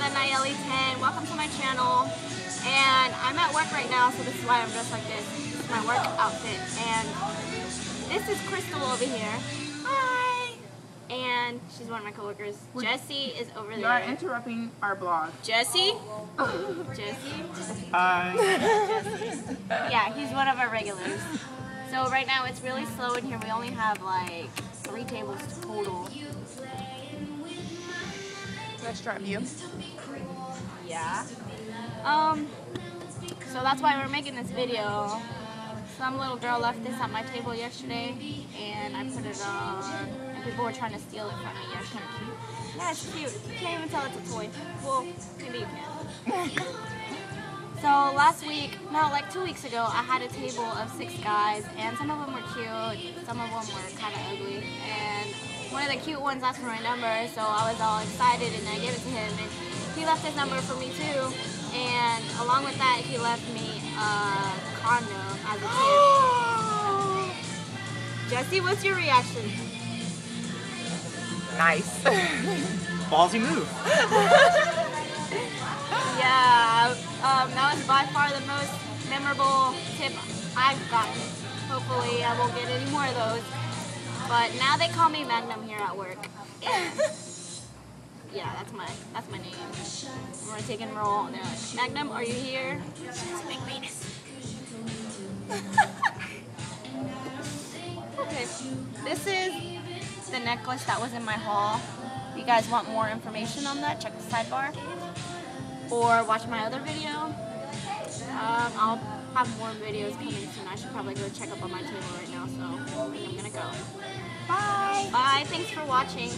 the Nallely 10. Welcome to my channel. And I'm at work right now, so this is why I'm dressed like this. My work outfit. And this is Krystal over here. Hi. And she's one of my coworkers. Jesse is over there. You are interrupting our blog. Jesse? Oh. Jesse? Hi. Yeah, he's one of our regulars. So right now it's really slow in here. We only have like three tables total. Yeah. Um. So that's why we're making this video. Some little girl left this at my table yesterday, and I put it on. And people were trying to steal it from me. Yeah, it's kind of cute. Yeah, it's cute. You can't even tell it's a toy. Well, maybe you can. So last week, no, like two weeks ago, I had a table of six guys, and some of them were cute, some of them were kind of ugly, and one of the cute ones asked for my number, so I was all excited, and I gave it to him, and he left his number for me too, and along with that, he left me a condom as a tip. Jesse, what's your reaction? Nice. Ballsy move. Um, that was by far the most memorable tip I've gotten. Hopefully, I won't get any more of those. But now they call me Magnum here at work. And yeah, that's my that's my name. I'm gonna take and roll, and they're like, Magnum, are you here? Big penis. okay, this is the necklace that was in my haul. If you guys want more information on that, check the sidebar or watch my other video. Um, I'll have more videos coming soon. I should probably go check up on my table right now, so I think I'm gonna go. Bye! Bye, thanks for watching.